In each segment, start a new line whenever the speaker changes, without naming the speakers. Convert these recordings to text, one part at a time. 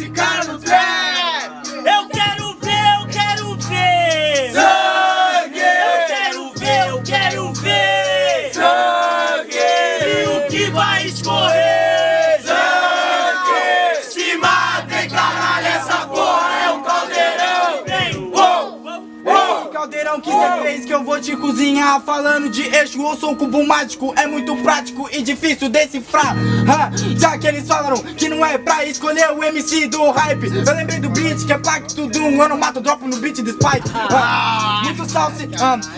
esse cara no trap. Eu quero ver, eu quero ver. Sangue! Eu quero ver, eu quero ver. Sangue! E o que vai escorrer? Sangue! Se matem, caralho, essa porra é um
caldeirão. Vem, oh, oh, caldeirão caldeirão que cê fez que eu vou te cozinhar? Falando de eixo, eu sou um cubo mágico. É muito prático e difícil decifrar ha, Já que eles falaram que não é pra escolher o MC do hype. Eu lembrei do beat que é pacto do um ano mato dropo no beat do Spike Muito salse,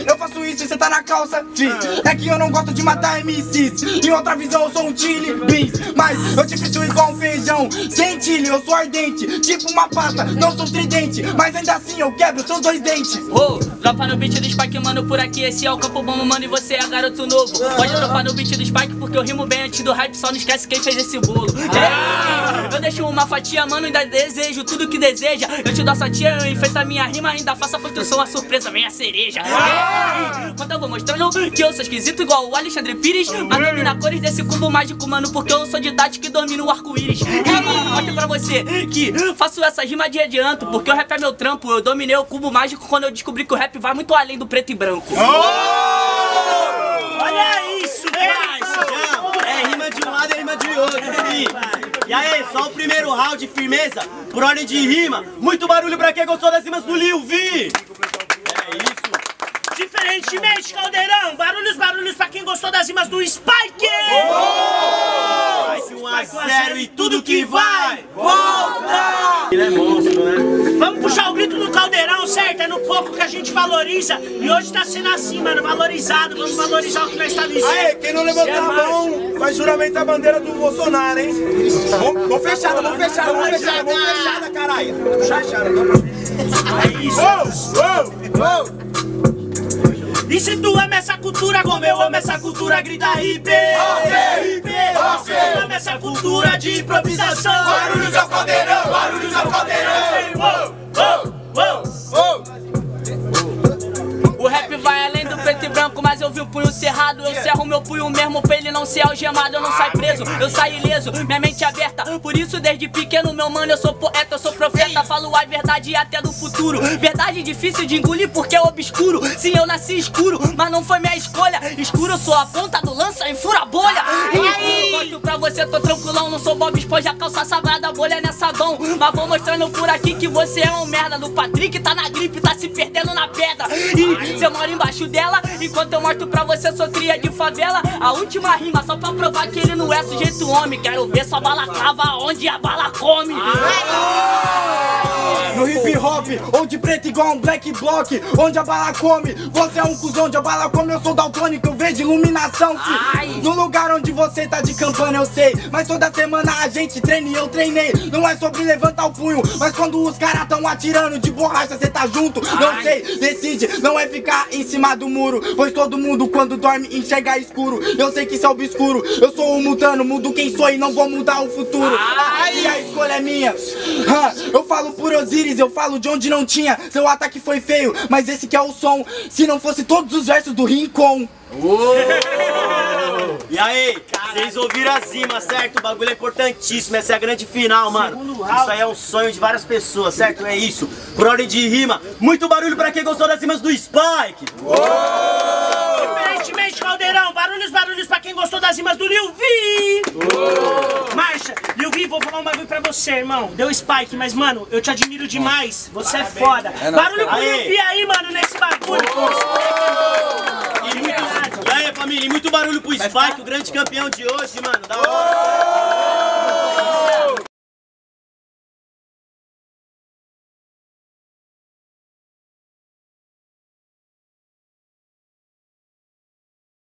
eu faço isso e cê tá na calça fi. É que eu não gosto de matar MCs Em outra visão eu sou um chili beans. Mas eu te frito igual um feijão Sem chile, eu sou ardente. Tipo uma pasta, não sou tridente. Mas ainda assim eu quebro seus dois dentes.
Ô, dropa no beat do Spike, mano, por aqui esse é o campo bom, mano, e você é garoto novo. Pode dropar no beat do Spike porque eu rimo bem antes do hype, só não esquece quem fez esse bolo. Ei, eu deixo uma fatia, mano, ainda desejo tudo que deseja. Eu te dou essa tia, eu enfeito a minha rima, ainda faço a construção, a surpresa, vem a cereja. Ei, quando eu vou mostrando que eu sou esquisito igual o Alexandre Pires, mas domina cores desse cubo mágico, mano, porque eu sou didático e domino o arco-íris. É, mano, mostro pra você que faço essa rima de adianto, porque o rap é meu trampo, eu dominei o cubo mágico quando eu descobri que o rap vai muito além do preto e branco.
Olha isso, parça! É rima de um lado e rima de outro, fi. E aí, só o primeiro round, firmeza, por ordem de rima. Muito barulho pra quem gostou das rimas do Lil Vi. É isso.
Diferentemente, Caldeirão, barulhos, barulhos pra quem gostou das rimas do Spike!
Vai um a zero e tudo que vai.
Vamos puxar o grito do Caldeirão, certo? É no pouco que a gente valoriza. E hoje tá sendo assim, mano, valorizado. Vamos valorizar o que nós tá dizendo.
Aê, quem não levantar
É
a
mais.
mão faz juramento à bandeira do Bolsonaro, hein? Mão mão fechada, mão fechada, mão fechada, mão fechada, caralho. Fechada,
É isso. E se tu ama essa cultura como eu amo essa cultura, grita RP! RP! Você ama essa cultura de improvisação! Barulhos ao caldeirão, barulhos ao caldeirão!
Eu meu punho mesmo pra ele não ser algemado. Eu não saio preso, eu saio ileso, minha mente aberta. Por isso, desde pequeno, meu mano, eu sou poeta, eu sou profeta. Falo a verdade até do futuro. Verdade difícil de engolir porque é obscuro. Sim, eu nasci escuro, mas não foi minha escolha. Escuro, eu sou a ponta do lança e fura a bolha. E Conto pra você, tô tranquilão, não sou Bob Esponja, calça sagrada, bolha nessa dom. Mas vou mostrando por aqui que você é um merda. Do Patrick tá na gripe, tá se perdendo na pedra. E você mora embaixo dela, enquanto eu mostro pra você, sou cria de favela. A última rima, só pra provar que ele não é sujeito homem. Quero ver sua bala cava onde a bala
hip hop, onde preto igual um black block Onde a bala come, você é um cuzão onde a bala come Eu sou daltônico, eu vejo iluminação. Fi.
Ai.
No lugar onde você tá de campana eu sei Mas toda semana a gente treina e eu treinei. Não é sobre levantar o punho Mas quando os caras tão atirando de borracha cê tá junto? Não
Ai.
sei, decide, não é ficar em cima do muro Pois todo mundo quando dorme enxerga escuro. Eu sei que isso é obscuro, eu sou um mutano Mudo quem sou e não vou mudar o futuro. Aí a escolha é minha. Eu falo por Osiris, eu falo de onde não tinha Seu ataque foi feio, mas esse que é o som Se não fosse todos os versos do Rincon
E aí, vocês ouviram as rimas, certo? O bagulho é importantíssimo, essa é a grande final, mano. Isso aí é um sonho de várias pessoas, certo? É isso. Por ordem de rima, muito barulho pra quem gostou das rimas do Spike.
Diferentemente, Caldeirão, barulhos, barulhos pra quem gostou das rimas do Lil Vi! Marcha, Lil Vi, vou falar um bagulho pra você, irmão. Deu spike, mas, mano, eu te admiro demais. Você é foda. Barulho pro Vi aí, mano, nesse bagulho.
E, muito, e aí, família, e muito barulho pro Spike, o grande campeão de hoje, mano. Da hora.